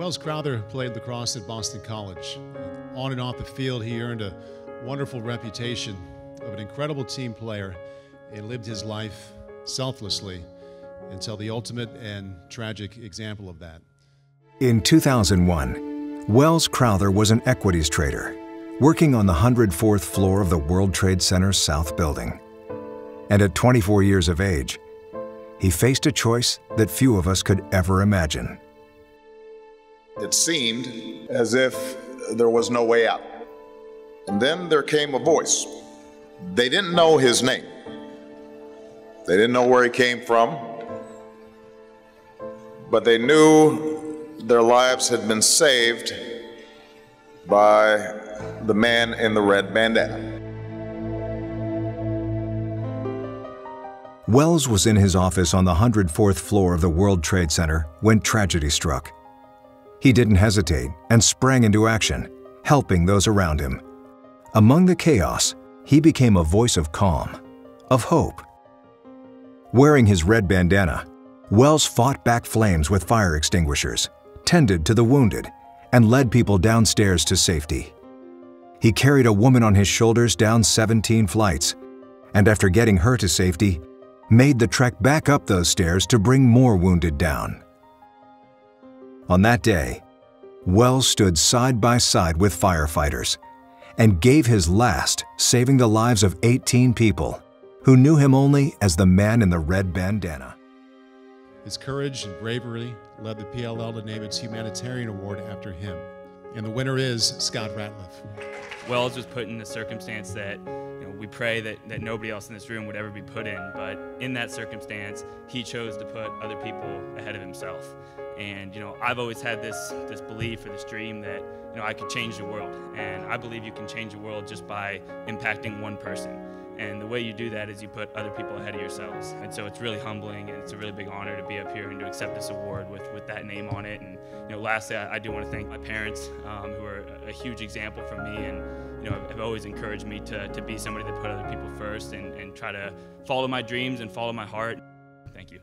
Welles Crowther played lacrosse at Boston College. On and off the field, he earned a wonderful reputation of an incredible team player and lived his life selflessly until the ultimate and tragic example of that. In 2001, Welles Crowther was an equities trader working on the 104th floor of the World Trade Center's South Building. And at 24 years of age, he faced a choice that few of us could ever imagine. It seemed as if there was no way out. And then there came a voice. They didn't know his name, they didn't know where he came from, but they knew their lives had been saved by the man in the red bandana. Welles was in his office on the 104th floor of the World Trade Center when tragedy struck. He didn't hesitate and sprang into action, helping those around him. Among the chaos, he became a voice of calm, of hope. Wearing his red bandana, Welles fought back flames with fire extinguishers, tended to the wounded, and led people downstairs to safety. He carried a woman on his shoulders down 17 flights, and after getting her to safety, made the trek back up those stairs to bring more wounded down. On that day, Welles stood side by side with firefighters and gave his last, saving the lives of 18 people who knew him only as the man in the red bandana. His courage and bravery led the PLL to name its humanitarian award after him. And the winner is Scott Ratliff. Welles was put in a circumstance that you know, we pray that, that nobody else in this room would ever be put in, but in that circumstance, he chose to put other people ahead of himself. And you know, I've always had this this belief or this dream that you know I could change the world, and I believe you can change the world just by impacting one person. And the way you do that is you put other people ahead of yourselves. And so it's really humbling and it's a really big honor to be up here and to accept this award with, with that name on it. And you know, lastly, I, I do want to thank my parents, um, who are a, huge example for me and you know, have always encouraged me to, to be somebody that put other people first and, and try to follow my dreams and follow my heart. Thank you.